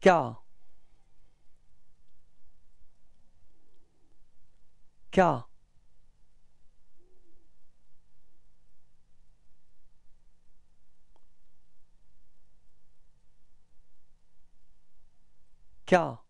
K. K. K.